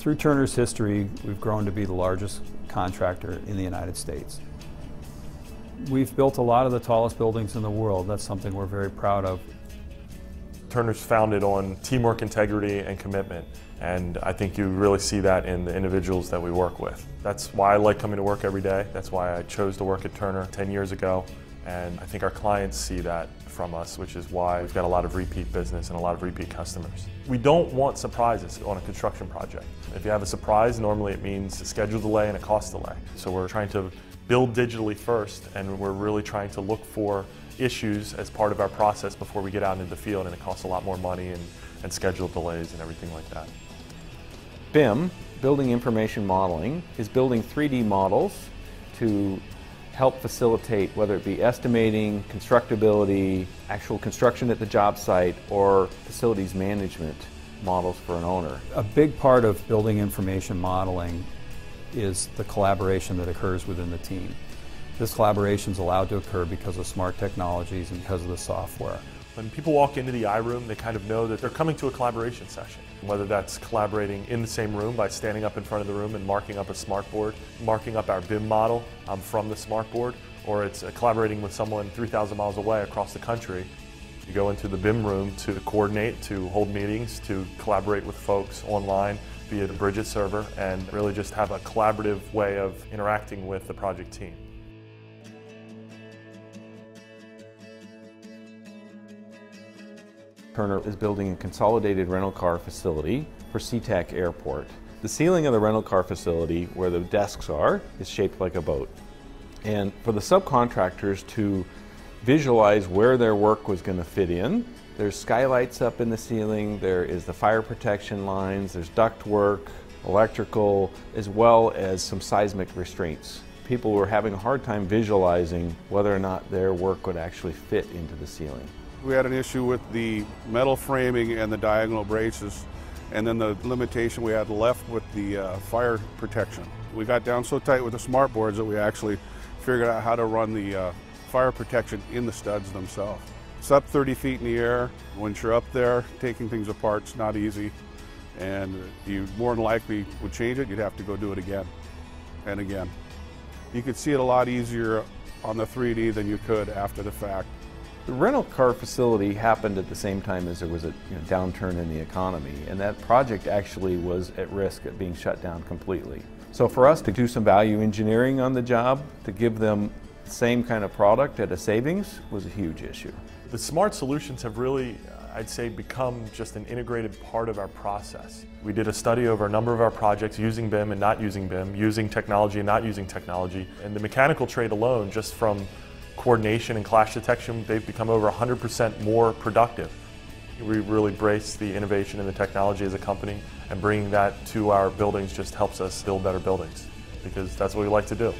Through Turner's history, we've grown to be the largest contractor in the United States. We've built a lot of the tallest buildings in the world. That's something we're very proud of. Turner's founded on teamwork, integrity, and commitment. And I think you really see that in the individuals that we work with. That's why I like coming to work every day. That's why I chose to work at Turner 10 years ago. And I think our clients see that from us, which is why we've got a lot of repeat business and a lot of repeat customers. We don't want surprises on a construction project. If you have a surprise, normally it means a schedule delay and a cost delay. So we're trying to build digitally first, and we're really trying to look for issues as part of our process before we get out into the field, and it costs a lot more money and, and schedule delays and everything like that. BIM, Building Information Modeling, is building 3D models to help facilitate whether it be estimating, constructability, actual construction at the job site, or facilities management models for an owner. A big part of building information modeling is the collaboration that occurs within the team. This collaboration is allowed to occur because of smart technologies and because of the software. When people walk into the iRoom, they kind of know that they're coming to a collaboration session. Whether that's collaborating in the same room by standing up in front of the room and marking up a smartboard, marking up our BIM model um, from the smartboard, or it's uh, collaborating with someone 3,000 miles away across the country. You go into the BIM room to coordinate, to hold meetings, to collaborate with folks online via the Bridgit server, and really just have a collaborative way of interacting with the project team. Turner is building a consolidated rental car facility for SeaTac Airport. The ceiling of the rental car facility, where the desks are, is shaped like a boat. And for the subcontractors to visualize where their work was going to fit in, there's skylights up in the ceiling, there is the fire protection lines, there's duct work, electrical, as well as some seismic restraints. People were having a hard time visualizing whether or not their work would actually fit into the ceiling. We had an issue with the metal framing and the diagonal braces, and then the limitation we had left with the uh, fire protection. We got down so tight with the smart boards that we actually figured out how to run the uh, fire protection in the studs themselves. It's up 30 feet in the air. Once you're up there, taking things apart, it's not easy. And you more than likely would change it, you'd have to go do it again and again. You could see it a lot easier on the 3D than you could after the fact. The rental car facility happened at the same time as there was a you know, downturn in the economy, and that project actually was at risk of being shut down completely. So for us to do some value engineering on the job, to give them the same kind of product at a savings, was a huge issue. The smart solutions have really, I'd say, become just an integrated part of our process. We did a study over a number of our projects using BIM and not using BIM, using technology and not using technology. And the mechanical trade alone, just from coordination and clash detection, they've become over 100% more productive. We really brace the innovation and the technology as a company, and bringing that to our buildings just helps us build better buildings because that's what we like to do.